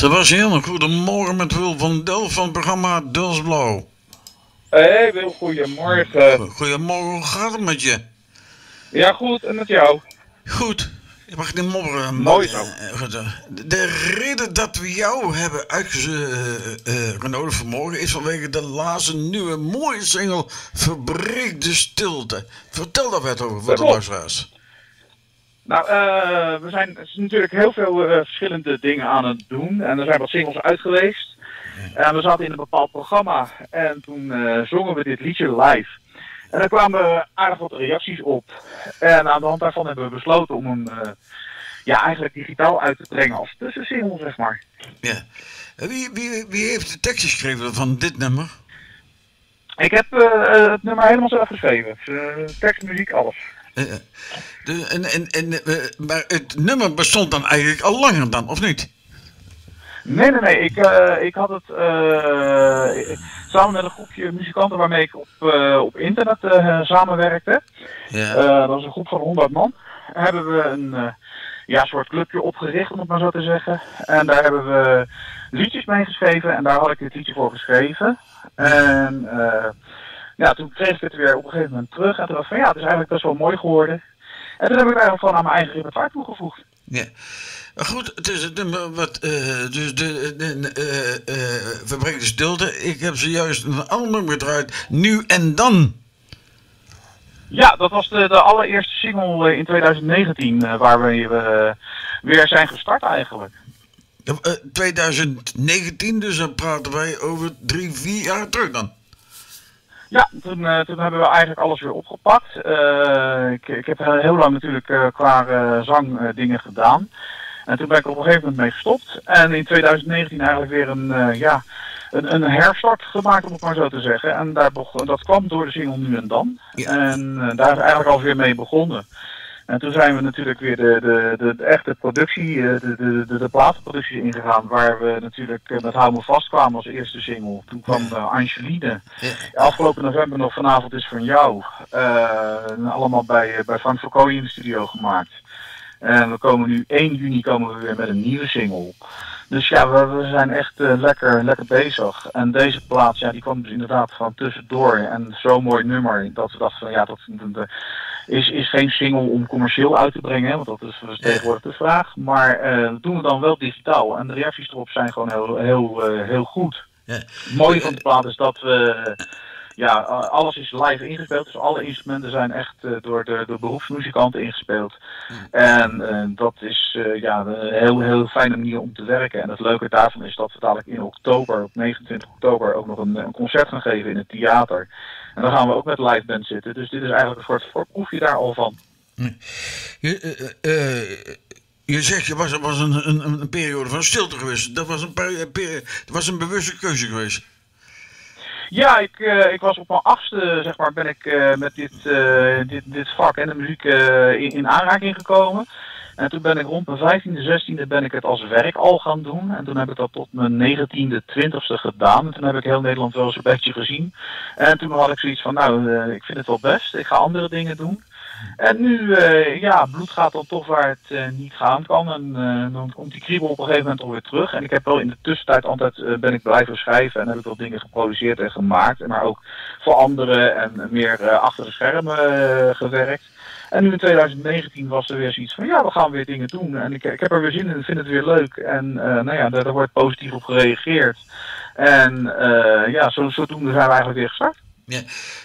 Sebastian, goedemorgen met Wil van Delft van het programma Dulsblauw. Hey Wil, goedemorgen. Goedemorgen, hoe gaat het met je? Ja, goed, en met jou? Goed. Je mag niet mopperen. Mooi zo. De reden dat we jou hebben uitgenodigd vanmorgen is vanwege de laatste nieuwe mooie single Verbreek de Stilte. Vertel daar wat over voor de luisteraars. Nou, uh, we zijn natuurlijk heel veel uh, verschillende dingen aan het doen. En er zijn wat singles uit geweest. En we zaten in een bepaald programma. En toen uh, zongen we dit liedje live. En daar kwamen aardig wat reacties op. En aan de hand daarvan hebben we besloten om hem ja, eigenlijk digitaal uit te brengen als tussensingle, zeg maar. Ja. Wie, wie, wie heeft de tekst geschreven van dit nummer? Ik heb het nummer helemaal zelf geschreven. tekst, muziek, alles. Uh, de, en, en, en, uh, maar het nummer bestond dan eigenlijk al langer dan, of niet? Nee, nee, nee. Ik, uh, ik had het samen met een groepje muzikanten waarmee ik op, op internet samenwerkte. Ja. dat was een groep van 100 man. Hebben we een ja, soort clubje opgericht, om het maar zo te zeggen. En daar hebben we liedjes mee geschreven en daar had ik dit liedje voor geschreven. En ja, toen kreeg ik het weer op een gegeven moment terug. En toen dacht ik van ja, het is eigenlijk best wel mooi geworden. En toen heb ik eigenlijk gewoon aan mijn eigen repertoire toegevoegd. Ja. Goed, het is het nummer wat. Uh, dus de. de uh, uh, Verbreek de stilte. Ik heb zojuist een ander nummer gedraaid. Nu en dan. Ja, dat was de, de allereerste single in 2019. waar we weer zijn gestart eigenlijk. 2019, dus dan praten wij over drie, vier jaar terug dan. Ja, toen, uh, toen hebben we eigenlijk alles weer opgepakt. Uh, ik, ik heb heel lang natuurlijk uh, qua zang dingen gedaan. En toen ben ik op een gegeven moment mee gestopt. En in 2019 eigenlijk weer een, ja, een, een herstart gemaakt, om het maar zo te zeggen. En daar begon, dat kwam door de single Nu en Dan. En daar is eigenlijk alweer mee begonnen. En toen zijn we natuurlijk weer de, de, de, de echte productie, eh, de, de, de, de platenproducties ingegaan. Waar we natuurlijk eh, met Hou Me Vast kwamen als eerste single. Toen kwam uh, Angeline. Afgelopen november nog Vanavond is van jou. Uh, allemaal bij, bij Frank Verkooy in de studio gemaakt. En we komen nu 1 juni komen we weer met een nieuwe single. Dus ja, we, we zijn echt uh, lekker, lekker bezig. En deze plaats, ja, die kwam dus inderdaad van tussendoor. En zo'n mooi nummer, dat we dachten van ja, dat, dat, is, is geen single om commercieel uit te brengen, want dat is, tegenwoordig de vraag. Maar uh, dat doen we dan wel digitaal. En de reacties erop zijn gewoon heel, heel, uh, heel goed. Ja. Het mooie van de plaat is dat we ja, alles is live ingespeeld. Dus alle instrumenten zijn echt uh, door de, de beroepsmuzikanten ingespeeld. En uh, dat is uh, ja, een heel, heel fijne manier om te werken. En het leuke daarvan is dat we dadelijk in oktober, op 29 oktober, ook nog een, een concert gaan geven in het theater. En dan gaan we ook met live band zitten. Dus dit is eigenlijk een soort voorproefje daar al van. Je, je zegt, je was, was een, een, een, periode van stilte geweest. Dat was een, peri dat was een bewuste keuze geweest. Ja, ik, uh, ik was op mijn achtste, zeg maar, ben ik uh, met dit, uh, dit, dit vak en de muziek in, in, aanraking gekomen. En toen ben ik rond mijn vijftiende, zestiende ben ik het als werk al gaan doen. En toen heb ik dat tot mijn negentiende, twintigste gedaan. En toen heb ik heel Nederland wel eens een beetje gezien. En toen had ik zoiets van, nou, ik vind het wel best. Ik ga andere dingen doen. En nu, uh, ja, bloed gaat dan toch waar het uh, niet gaan kan. En uh, dan komt die kriebel op een gegeven moment alweer terug. En ik heb wel in de tussentijd altijd ben ik blijven schrijven en heb ik wel dingen geproduceerd en gemaakt. Maar ook voor anderen en meer achter de schermen gewerkt. En nu in 2019 was er weer zoiets van, ja, we gaan weer dingen doen. En ik, ik heb er weer zin in en vind het weer leuk. En nou ja, daar, daar, wordt positief op gereageerd. En ja, zo, zodoende zijn we eigenlijk weer gestart. Ja.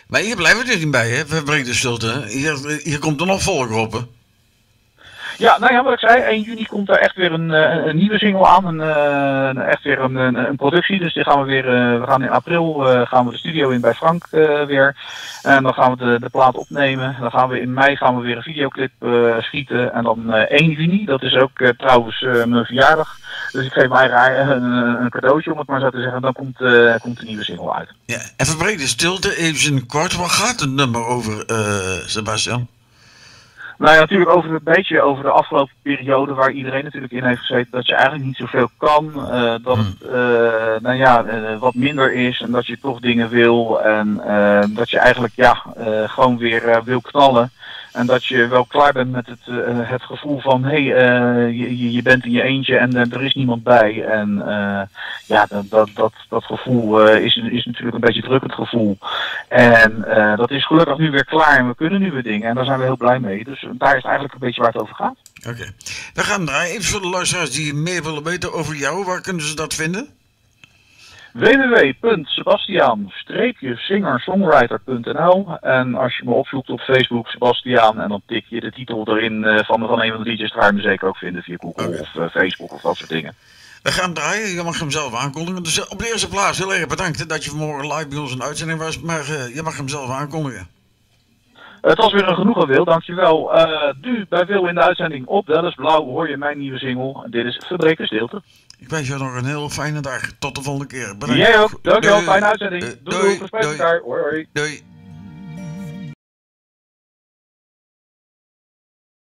Maar hier blijven we er niet bij, hè? Verbreek de stilte. Hier, hier komt er nog volk op, Ja, nou ja, wat ik zei, 1 juni komt er echt weer een, eh, een nieuwe single aan. Een, uh, echt weer een, een, productie. Dus die gaan we weer, uh, we gaan in april gaan we de studio in bij Frank weer. En dan gaan we de, de plaat opnemen. Dan gaan we in mei gaan we weer een videoclip schieten. En dan 1 juni, dat is ook trouwens mijn verjaardag. Dus ik geef mij een, een, cadeautje, om het maar zo te zeggen. Dan komt, komt de nieuwe single uit. Ja, en verbreek de stilte even kort. Waar gaat het nummer over, Sebastian? Nou ja, natuurlijk over een beetje over de afgelopen periode waar iedereen natuurlijk in heeft gezeten dat je eigenlijk niet zoveel kan. Uh, dat het uh, nou ja, uh, wat minder is en dat je toch dingen wil en dat je eigenlijk ja, gewoon weer wil knallen. En dat je wel klaar bent met het, eh, het gevoel van hé, hey, je, je bent in je eentje en er is niemand bij. En ja, dat, dat, dat, dat gevoel is, is natuurlijk een beetje drukkend gevoel. En dat is gelukkig nu weer klaar en we kunnen nu weer dingen. En daar zijn we heel blij mee. Dus daar is het eigenlijk een beetje waar het over gaat. Oké. Okay. We gaan draaien. Even voor de luisteraars die meer willen weten over jou. Waar kunnen ze dat vinden? www.sebastiaan-singer-songwriter.nl En als je me opzoekt op Facebook, Sebastiaan, en dan tik je de titel erin van, van een van de DJ's, dan ga je me zeker ook vinden via Google okay. of Facebook of dat soort dingen. We gaan draaien, je mag hem zelf aankondigen. Dus op de eerste plaats heel erg bedankt dat je vanmorgen live bij ons in uitzending was, maar uh, je mag hem zelf aankondigen. Het was weer een genoegen, Wil. Dankjewel. Uh, nu bij Wil in de uitzending op Dallas Blauw hoor je mijn nieuwe single. Dit is Verbreken Stilte. Ik wens je nog een heel fijne dag. Tot de volgende keer. Bedankt. Jij ook. Dankjewel. Fijne uitzending. Doei. Doei. doei. Hoi, hoi. Doei.